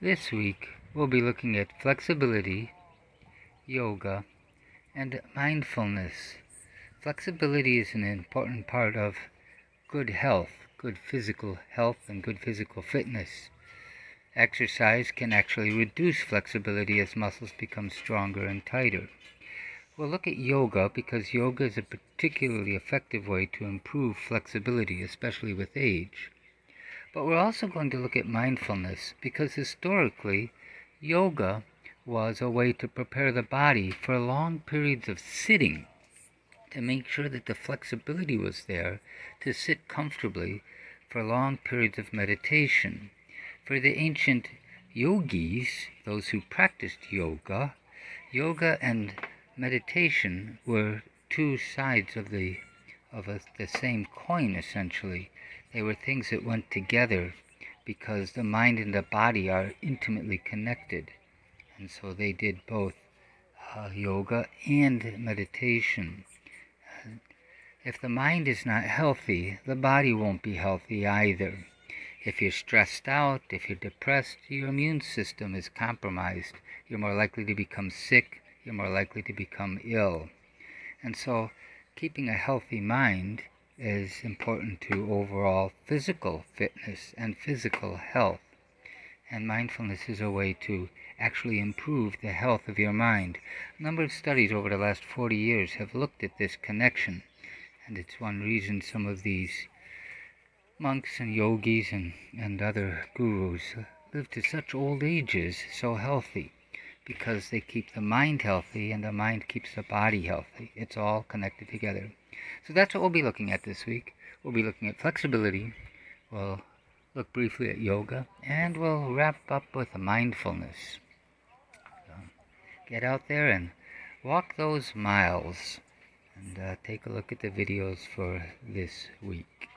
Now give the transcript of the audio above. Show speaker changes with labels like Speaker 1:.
Speaker 1: This week we'll be looking at flexibility, yoga, and mindfulness. Flexibility is an important part of good health, good physical health, and good physical fitness. Exercise can actually reduce flexibility as muscles become stronger and tighter. We'll look at yoga because yoga is a particularly effective way to improve flexibility, especially with age. But we're also going to look at mindfulness because historically, yoga was a way to prepare the body for long periods of sitting to make sure that the flexibility was there to sit comfortably for long periods of meditation. For the ancient yogis, those who practiced yoga, yoga and meditation were two sides of the of a, the same coin essentially they were things that went together because the mind and the body are intimately connected. And so they did both uh, yoga and meditation. If the mind is not healthy, the body won't be healthy either. If you're stressed out, if you're depressed, your immune system is compromised. You're more likely to become sick, you're more likely to become ill. And so, keeping a healthy mind is important to overall physical fitness and physical health. And mindfulness is a way to actually improve the health of your mind. A number of studies over the last 40 years have looked at this connection, and it's one reason some of these monks and yogis and, and other gurus live to such old ages so healthy because they keep the mind healthy and the mind keeps the body healthy. It's all connected together. So that's what we'll be looking at this week. We'll be looking at flexibility. We'll look briefly at yoga. And we'll wrap up with mindfulness. So get out there and walk those miles. And uh, take a look at the videos for this week.